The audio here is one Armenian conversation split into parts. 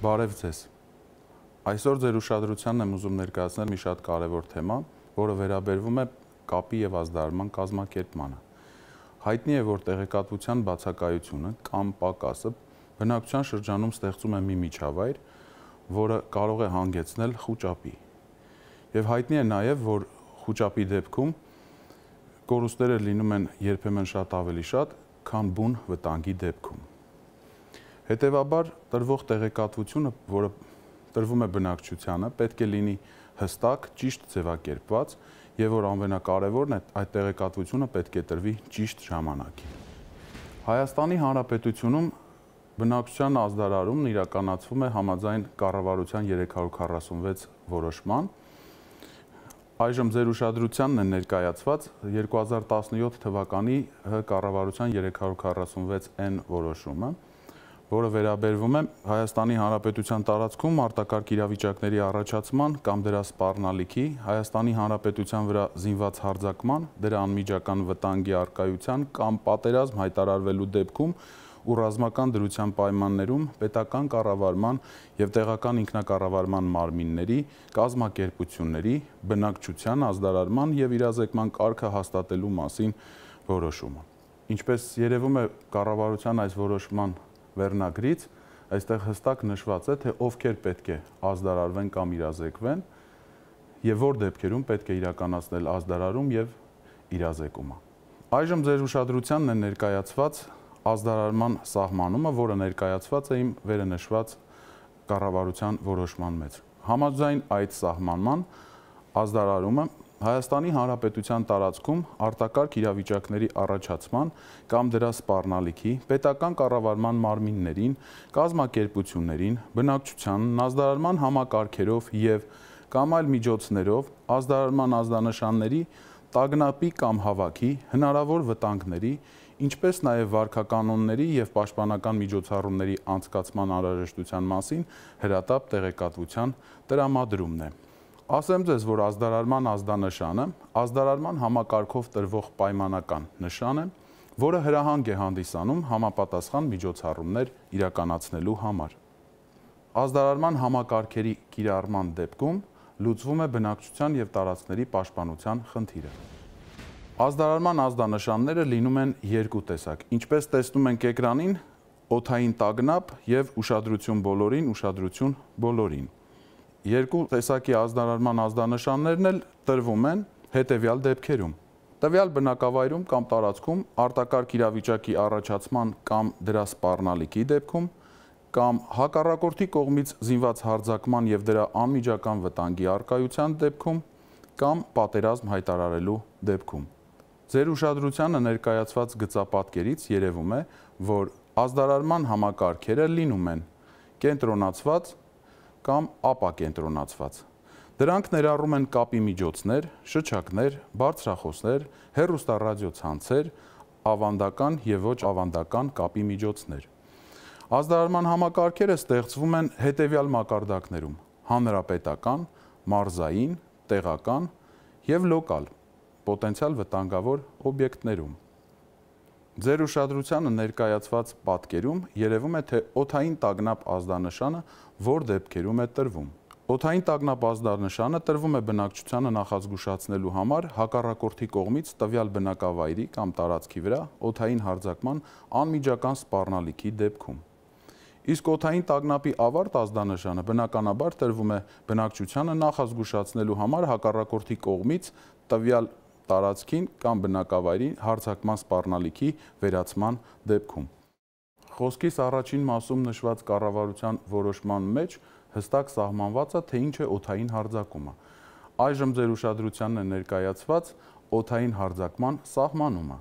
Բարև ձեզ։ Այսօր ձեր ուշադրությանն եմ ուզում ներկայացնել մի շատ կարևոր թեմա, որը վերաբերվում է կապի եւ ազդարարման կազմակերպմանը։ Հայտնի է, որ տեղեկատվության բացակայությունը կամ պակասը բնակչության շրջանում ստեղծում է մի միջավայր, որը կարող է հանգեցնել խոճապի։ Եվ հայտնի է նաև, որ խոճապի դեպքում կորուստները լինում են երբեմն շատ ավելի շատ, քան բուն վտանգի դեպքում։ Հետևաբար տրվող տեղեկատվությունը, որը տրվում է բնակչությանը, պետք է լինի հստակ, ճիշտ ձևակերպված եւ որ ամենակարևորն է, այդ տեղեկատվությունը պետք է տրվի ճիշտ ժամանակին։ Հայաստանի Հանրապետությունում բնակչության ազդարարումն իրականացվում է համաձայն կառավարության 346 որոշման։ Այժմ ձեր ուշադրությանն է ներկայացված 2017 թվականի կառավարության 346N որոշումը, որը վերաբերվում է Հայաստանի Հանրապետության տարածքում արտակարգ իրավիճակների առաջացման կամ դրա սպառնալիքի, Հայաստանի Հանրապետության վրա զինված հարձակման, դրա անմիջական վտանգի արկայության կամ պատերազմ հայտարարվելու դեպքում ու ռազմական դրության պայմաններում պետական կառավարման եւ տեղական ինքնակառավարման մարմինների, կազմակերպությունների, բնակչության ազդարարման եւ իրազեկման կարգը հաստատելու մասին որոշումը։ Ինչպես երևում է կառավարության այս որոշման վերնագրից այստեղ հստակ նշված է, թե ովքեր պետք է ազդարարվեն կամ իրազեկվեն եւ որ դեպքերում պետք է իրականացնել ազդարարում եւ իրազեկումը։ Այժմ ձեր ուշադրությանն է ներկայացված ազդարարման սահմանումը, որը ներկայացված է իմ վերը նշված կառավարության որոշման մեջ։ Համաձայն այդ սահմանման ազդարարումը Հայաստանի Հանրապետության տարածքում արտակարգ իրավիճակների առաջացման կամ դրա սպառնալիքի պետական կառավարման մարմիններին, կազմակերպություններին, բնակչությանն ազդարարման համակարգերով եւ կամ այլ միջոցներով ազդարարման ազդանշանների, տագնապի կամ հավաքի, հնարավոր վտանգների, ինչպես նաև վարկականոնների եւ պաշտպանական միջոցառումների անցկացման անհրաժեշտության մասին հրատապ տեղեկատվության տրամադրումն է։ Ասեմ ձեզ, որ ազդարարման ազդանշանը ազդարարման համակարգով տրվող պայմանական նշան է, որը հրահանգ է հանդիսանում համապատասխան միջոցառումներ իրականացնելու համար։ Ազդարարման համակարգերի կիրառման դեպքում լուծվում է բնակչության եւ տարածքների պաշտպանության խնդիրը։ Ազդարարման ազդանշանները լինում են երկու տեսակ։ Ինչպես տեսնում ենք էկրանին, օթային տագնապ եւ ուշադրություն բոլորին, ուշադրություն բոլորին երկու տեսակի ազդարարման ազդանշաններն էլ տրվում են հետևյալ դեպքերում։ Տվյալ բնակավայրում կամ տարածքում արտակարգ իրավիճակի առաջացման կամ դրա սպառնալիքի դեպքում կամ հակառակորդի կողմից զինված հարձակման եւ դրա անմիջական վտանգի արկայության դեպքում կամ պատերազմ հայտարարելու դեպքում։ Ձեր ուշադրությանը ներկայացված գծապատկերից երևում է, որ ազդարարման համակարգերը լինում են կենտրոնացված կամ ապակենտրոնացված։ Դրանք ներառում են կապի միջոցներ, շչակներ, բարձրախոսներ, հեռուստառադիոցանցեր, ավանդական եւ ոչ ավանդական կապի միջոցներ։ Ազդարարման համակարգերը ստեղծվում են հետևյալ մակարդակներում՝ հանրապետական, մարզային, տեղական եւ լոկալ պոտենցիալ վտանգավոր օբյեկտներում։ Ձեր ուշադրությանը ներկայացված պատկերում երևում է, թե օթային տագնապ ազդանշանը որ դեպքերում է տրվում։ Օթային տագնապ ազդանշանը տրվում է բնակչությանը նախազգուշացնելու համար հակառակորդի կողմից տվյալ բնակավայրի կամ տարածքի վրա օթային հարձակման անմիջական սպառնալիքի դեպքում։ Իսկ օթային տագնապի ավարտ ազդանշանը բնականաբար տրվում է բնակչությանը նախազգուշացնելու համար հակառակորդի կողմից տվյալ տարածքին կամ բնակավայրի հարձակման սպառնալիքի վերացման դեպքում։ Խոսքիս առաջին մասում նշված կառավարության որոշման մեջ հստակ սահմանված է, թե ինչ է օթային հարձակումը։ Այժմ ձեր ուշադրությանն է ներկայացված օթային հարձակման սահմանումը։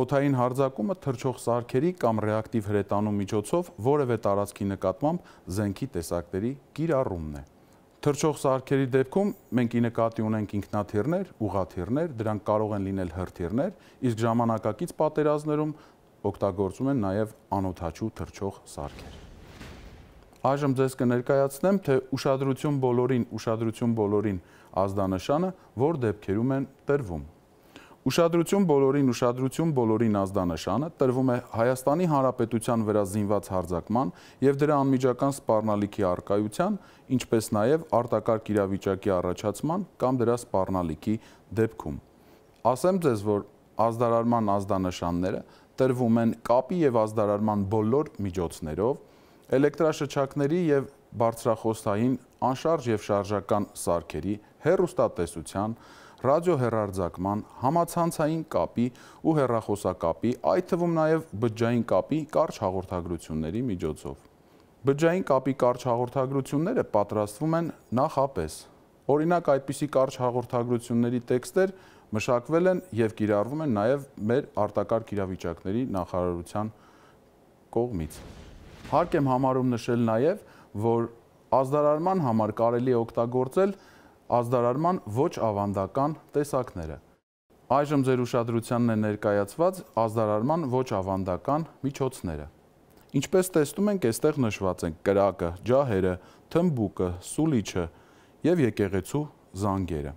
Օթային հարձակումը թրջող սարքերի կամ ռեակտիվ հրետանու միջոցով որևէ տարածքի նկատմամբ զենքի տեսակների կիրառումն է։ Թրջող սարքերի դեպքում մենք ի նկատի ունենք ինքնաթիռներ, ուղաթիռներ, դրանք կարող են լինել հրթիռներ, իսկ ժամանակակից պատերազմներում օգտագործում են նաև անօթաչու թրջող սարքեր։ Այժմ ձեզ կներկայացնեմ, թե ուշադրություն բոլորին, ուշադրություն բոլորին ազդանշանը որ դեպքերում են տրվում։ Ուշադրություն բոլորին, ուշադրություն բոլորին ազդանշանը տրվում է Հայաստանի Հանրապետության վրա զինված հարձակման եւ դրա անմիջական սպառնալիքի արկայության, ինչպես նաեւ արտակարգ իրավիճակի առաջացման կամ դրա սպառնալիքի դեպքում։ Ասեմ ձեզ, որ ազդարարման ազդանշանները տրվում են կապի եւ ազդարարման բոլոր միջոցներով, էլեկտրաշչակների եւ բարձրախոսային անշարժ եւ շարժական սարքերի, հեռուստատեսության, ռադիոհեռարձակման, համացանցային կապի ու հեռախոսակապի, այդ թվում նաև բջջային կապի կարճ հաղորդագրությունների միջոցով։ Բջջային կապի կարճ հաղորդագրությունները պատրաստվում են նախապես։ Օրինակ այդպիսի կարճ հաղորդագրությունների տեքստեր մշակվել են եւ կիրառվում են նաև մեր արտակարգ իրավիճակների նախարարության կողմից։ Հարկ եմ համարում նշել նաև, որ ազդարարման համար կարելի է օգտագործել ազդարարման ոչ ավանդական տեսակները։ Այժմ ձեր ուշադրությանն է ներկայացված ազդարարման ոչ ավանդական միջոցները։ Ինչպես տեսնում ենք, այստեղ նշված են կրակը, ջահերը, թմբուկը, սուլիչը եւ եկեղեցու զանգերը։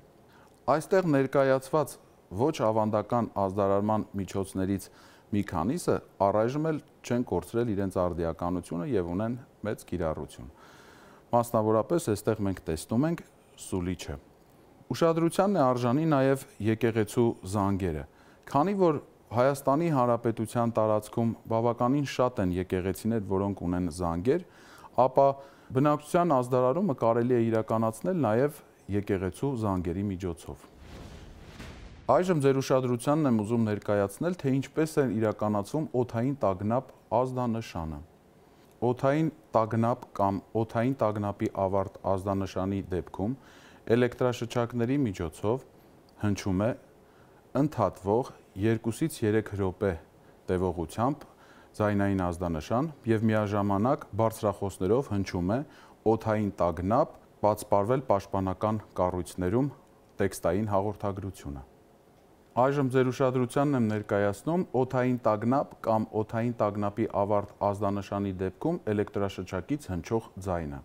Այստեղ ներկայացված ոչ ավանդական ազդարարման միջոցներից մի քանիսը առայժմ էլ չեն կորցրել իրենց արդիականությունը եւ ունեն մեծ կիրառություն։ Մասնավորապես այստեղ մենք տեսնում ենք սուլիչը։ Ուշադրությանն է արժանի նաև եկեղեցու զանգերը, քանի որ Հայաստանի Հանրապետության տարածքում բավականին շատ են եկեղեցիներ, որոնք ունեն զանգեր, ապա բնակչության ազդարարումը կարելի է իրականացնել նաև եկեղեցու զանգերի միջոցով։ Այժմ ձեր ուշադրությանն եմ ուզում ներկայացնել, թե ինչպես է իրականացվում օթային տագնապ ազդանշանը։ Օթային տագնապ կամ օթային տագնապի ավարտ ազդանշանի դեպքում էլեկտրաշչակների միջոցով հնչում է ընդհատվող 2-ից 3 րոպե տևողությամբ ձայնային ազդանշան եւ միաժամանակ բարձրախոսներով հնչում է օթային տագնապ բացպարվել պաշտպանական կառույցներում տեքստային հաղորդագրությունը։ Այժմ ձեր ուշադրությանն եմ ներկայացնում օթային տագնապ կամ օթային տագնապի ավարտ ազդանշանի դեպքում էլեկտրաշչակից հնչող ձայնը։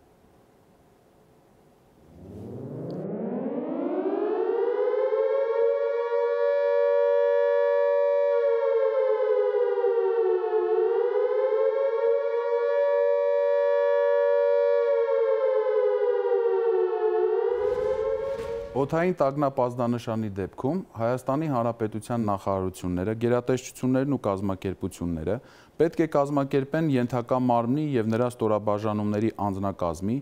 Օթային տագնապ ազդանշանի դեպքում Հայաստանի Հանրապետության նախարարությունները, գերատեսչություններն ու կազմակերպությունները պետք է կազմակերպեն ենթակա մարմնի եւ նրա ստորաբաժանումների անձնակազմի,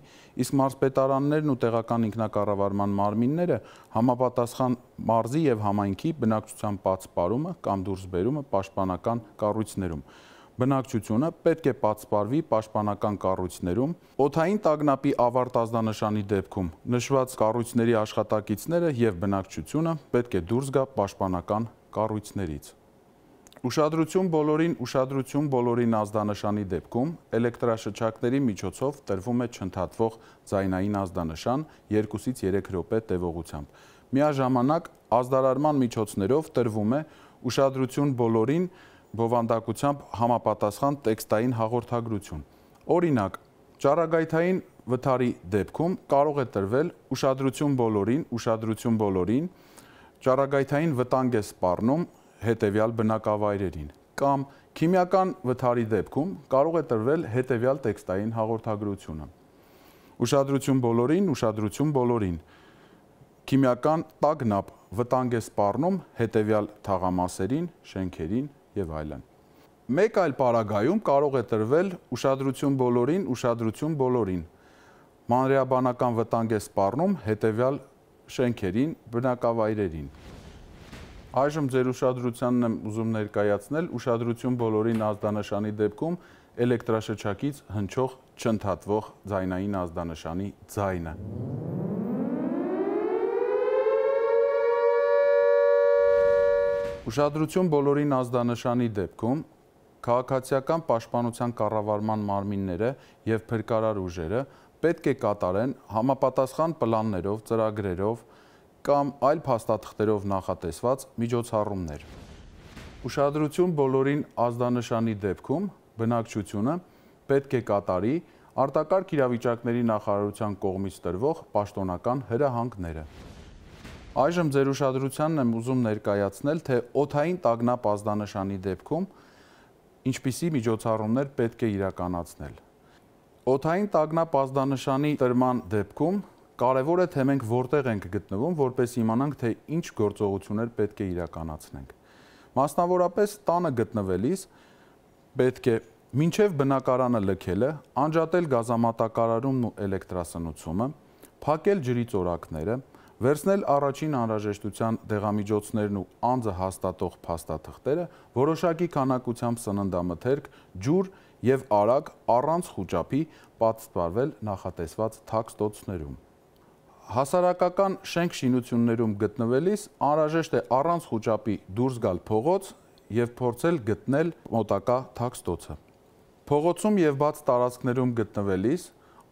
իսկ մարզպետարաններն ու տեղական ինքնակառավարման մարմինները համապատասխան մարզի եւ համայնքի բնակչության պացպարումը կամ դուրսբերումը պաշտպանական կառույցներում բնակչությունը պետք է պատսպարվի պաշտպանական կառույցներում, օթային տագնապի ավարտ ազդանշանի դեպքում նշված կառույցների աշխատակիցները եւ բնակչությունը պետք է դուրս գա պաշտպանական կառույցներից։ Ուշադրություն բոլորին, ուշադրություն բոլորին ազդանշանի դեպքում էլեկտրաշչակների միջոցով տրվում է չընդհատվող ձայնային ազդանշան 2-ից 3 րոպե տևողությամբ։ Միաժամանակ ազդարարման միջոցներով տրվում է ուշադրություն բոլորին բովանդակությամբ համապատասխան տեքստային հաղորդագրություն։ Օրինակ, ճառագայթային վթարի դեպքում կարող է տրվել ուշադրություն բոլորին, ուշադրություն բոլորին, ճառագայթային վտանգ է սպառնում հետևյալ բնակավայրերին կամ քիմիական վթարի դեպքում կարող է տրվել հետևյալ տեքստային հաղորդագրությունը։ Ուշադրություն բոլորին, ուշադրություն բոլորին։ Քիմիական տագնապ վտանգ է սպառնում հետևյալ թաղամասերին, շենքերին, եւ այլն։ Մեկ այլ պարագայում կարող է տրվել ուշադրություն բոլորին, ուշադրություն բոլորին։ Մանրեաբանական վտանգ է սպառնում հետևյալ շենքերին, բնակավայրերին։ Այժմ ձեր ուշադրությանն եմ ուզում ներկայացնել ուշադրություն բոլորին ազդանշանի դեպքում էլեկտրաշչակից հնչող չընդհատվող ձայնային ազդանշանի ձայնը։ Ուշադրություն բոլորին ազդանշանի դեպքում քաղաքացիական պաշտպանության կառավարման մարմինները եւ փրկարար ուժերը պետք է կատարեն համապատասխան պլաններով, ծրագրերով կամ այլ փաստաթղթերով նախատեսված միջոցառումներ։ Ուշադրություն բոլորին ազդանշանի դեպքում բնակչությունը պետք է կատարի արտակարգ իրավիճակների նախարարության կողմից տրվող պաշտոնական հրահանգները։ Այժմ ձեր ուշադրությանն եմ ուզում ներկայացնել, թե օթային տագնապ ազդանշանի դեպքում ինչպիսի միջոցառումներ պետք է իրականացնել։ Օթային տագնապ ազդանշանի տրման դեպքում կարևոր է թե մենք որտեղ ենք գտնվում, որպես իմանանք թե ինչ գործողություններ պետք է իրականացնենք։ Մասնավորապես տանը գտնվելիս պետք է մինչև բնակարանը լքելը, անջատել գազամատակարարումն ու էլեկտրասնուցումը, փակել ջրի ծորակները, վերցնել առաջին անհրաժեշտության դեղամիջոցներն ու անձը հաստատող փաստաթղթերը, որոշակի քանակությամբ սննդամթերք, ջուր եւ արագ առանց խոճապի պատսպարվել նախատեսված թաքստոցներում։ Հասարակական շենք շինություններում գտնվելիս անհրաժեշտ է առանց խոճապի դուրս գալ փողոց եւ փորձել գտնել մոտակա թաքստոցը։ Փողոցում եւ բաց տարածքներում գտնվելիս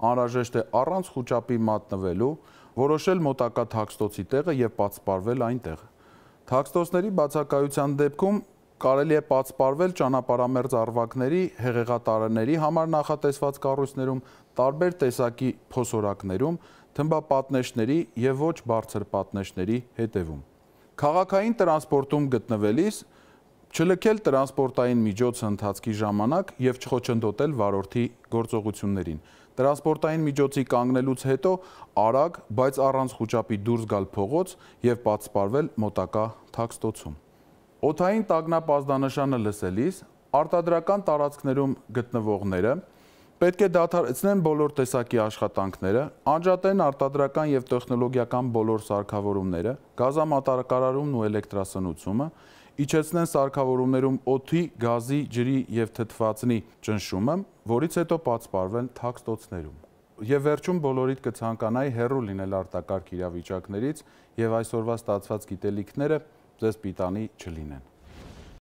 անհրաժեշտ է առանց խոճապի մատնվելու որոշել մոտակա թաքստոցի տեղը եւ պատսպարվել այնտեղ։ Թաքստոցների բացակայության դեպքում կարելի է պատսպարվել ճանապարհամերձ արվակների, հեղեղատարների համար նախատեսված կառույցներում, տարբեր տեսակի փոսորակներում, թմբապատնեշների եւ ոչ բարձր պատնեշների հետևում։ Խաղակային տրանսպորտում գտնվելիս չլքել տրանսպորտային միջոցը ընթացքի ժամանակ եւ չխոչընդոտել վարորդի գործողություններին։ Տրանսպորտային միջոցի կանգնելուց հետո արագ, բայց առանց խոճապի դուրս գալ փողոց եւ պատսպարվել մոտակա թաքստոցում։ Օթային տագնապ ազդանշանը լսելիս արտադրական տարածքներում գտնվողները պետք է դադարեցնեն բոլոր տեսակի աշխատանքները, անջատեն արտադրական եւ տեխնոլոգիական բոլոր սարքավորումները, գազամատակարարումն ու էլեկտրասնուցումը, իջեցնեն սարքավորումներում օդի, գազի, ջրի եւ թթվածնի ճնշումը, որից հետո պատսպարվեն թաքստոցներում։ Եվ վերջում բոլորիդ կցանկանայի հերրու լինել արտակարգ իրավիճակներից եւ այսօրվա ստացված գիտելիքները ձեզ պիտանի չլինեն։